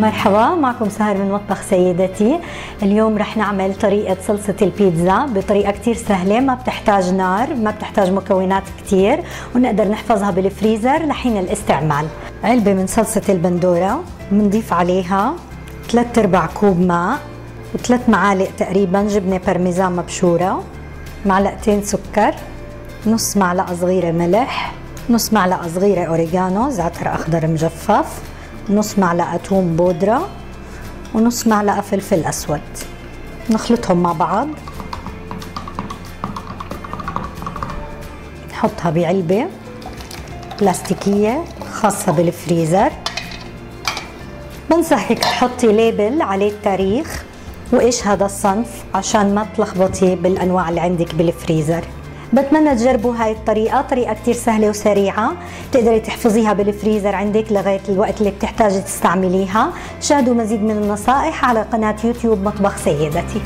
مرحبا معكم سهر من مطبخ سيدتي. اليوم رح نعمل طريقة صلصة البيتزا بطريقة كتير سهلة ما بتحتاج نار ما بتحتاج مكونات كتير ونقدر نحفظها بالفريزر لحين الاستعمال. علبة من صلصة البندورة بنضيف عليها 3 أرباع كوب ماء وثلاث معالق تقريبا جبنة بارميزان مبشورة معلقتين سكر نص معلقة صغيرة ملح نص معلقة صغيرة أوريجانو زعتر أخضر مجفف نص معلقة ثوم بودرة ونص معلقة فلفل أسود. نخلطهم مع بعض. نحطها بعلبة بلاستيكية خاصة بالفريزر. بنصحك تحطي label عليه التاريخ. وإيش هذا الصنف؟ عشان ما تلخبطي بالأنواع اللي عندك بالفريزر. بتمنى تجربوا هاي الطريقة طريقة كتير سهلة وسريعة. تقدري تحفظيها بالفريزر عندك لغاية الوقت اللي بتحتاجي تستعمليها. شاهدوا مزيد من النصائح على قناة يوتيوب مطبخ سيدتي.